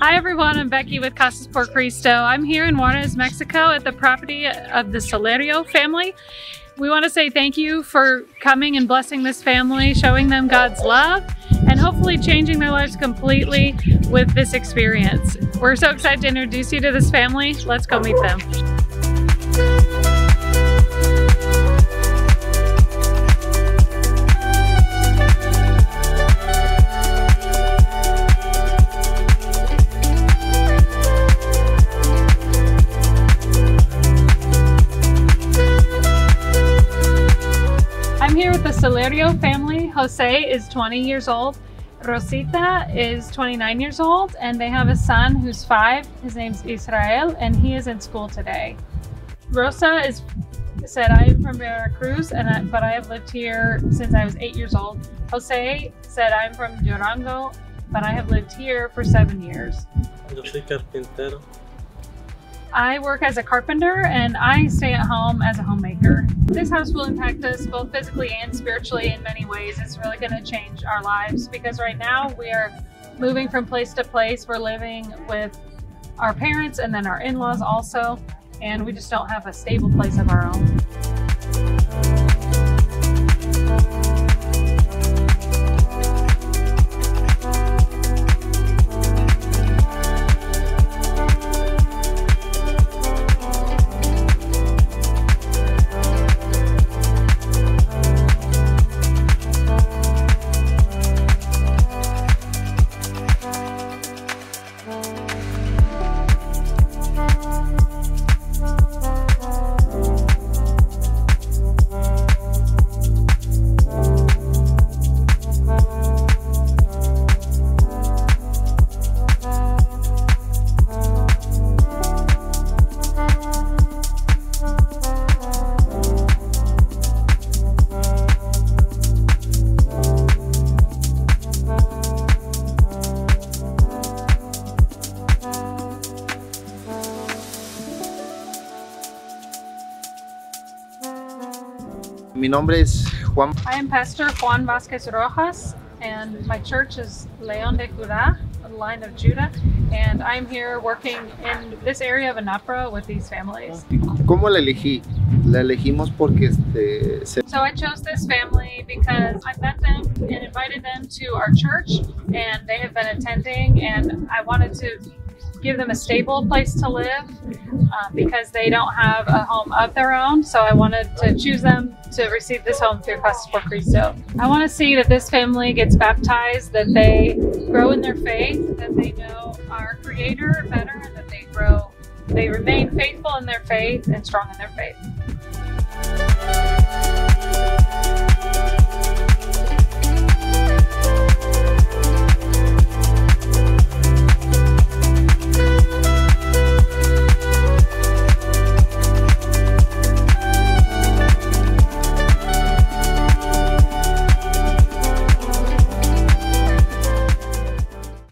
Hi everyone, I'm Becky with Casas por Cristo. I'm here in Juarez, Mexico at the property of the Silerio family. We want to say thank you for coming and blessing this family, showing them God's love, and hopefully changing their lives completely with this experience. We're so excited to introduce you to this family. Let's go meet them. Silerio family. Jose is 20 years old. Rosita is 29 years old, and they have a son who's five. His name's Israel, and he is in school today. Rosa is said I am from Veracruz, and I, but I have lived here since I was eight years old. Jose said I'm from Durango, but I have lived here for seven years. Yo soy carpintero. I work as a carpenter and I stay at home as a homemaker. This house will impact us both physically and spiritually in many ways. It's really going to change our lives because right now we are moving from place to place. We're living with our parents and then our in laws also, and we just don't have a stable place of our own. Mi nombre es Juan. I am Pastor Juan Vasquez Rojas, and my church is Leon de the line of Judah, and I'm here working in this area of Anapra with these families. ¿Cómo la elegí? La elegimos porque este, se- So I chose this family because I met them and invited them to our church, and they have been attending, and I wanted to give them a stable place to live uh, because they don't have a home of their own. So I wanted to choose them to receive this home through Casas por Cristo. I want to see that this family gets baptized, that they grow in their faith, that they know our Creator better, and that they grow, they remain faithful in their faith and strong in their faith.